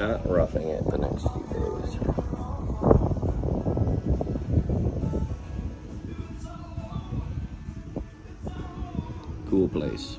not roughing it the next few days. Cool place.